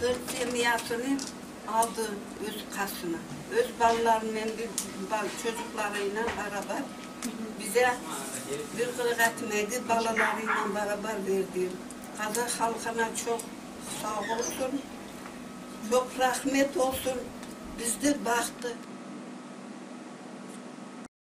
Hırs yemiyatını aldı öz kasına. Öz ballarıyla, bir bal çocuklarıyla beraber bize bir kırık etmedi, balalarıyla beraber verdi. Kazak halkına çok sağ olsun, çok rahmet olsun. Bizde baktı,